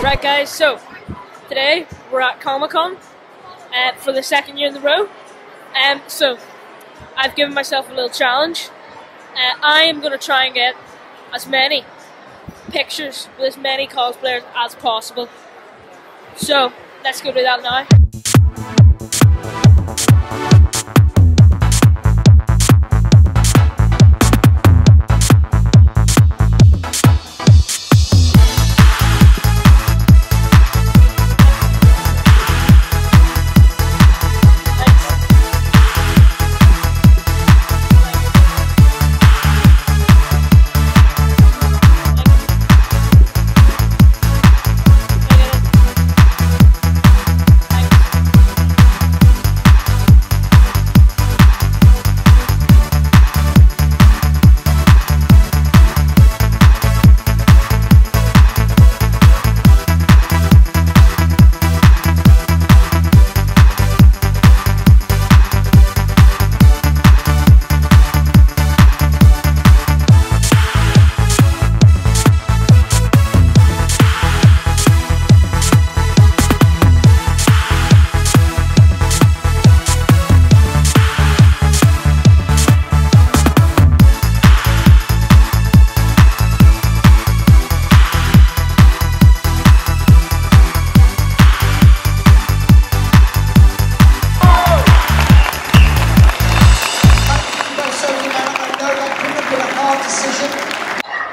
Right, guys, so today we're at Comic Con uh, for the second year in the row. Um, so I've given myself a little challenge. Uh, I am going to try and get as many pictures with as many cosplayers as possible. So let's go do that now.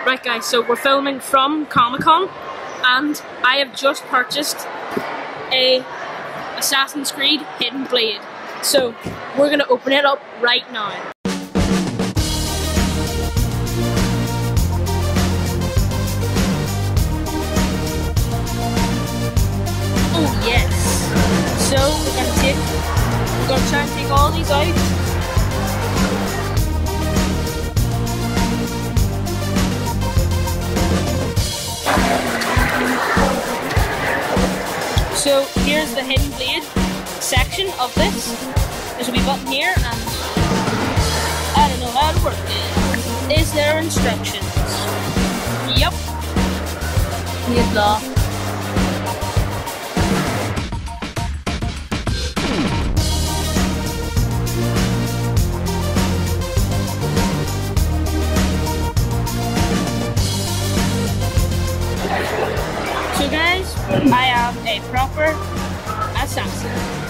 Right, guys, so we're filming from Comic Con, and I have just purchased a Assassin's Creed Hidden Blade. So we're gonna open it up right now. Oh yes. So we're gonna take, we're gonna try and take all these out. So here's the hidden blade section of this. There's a wee button here and I don't know how to work it. Is there instructions? Yep. Here's the I am a proper assassin.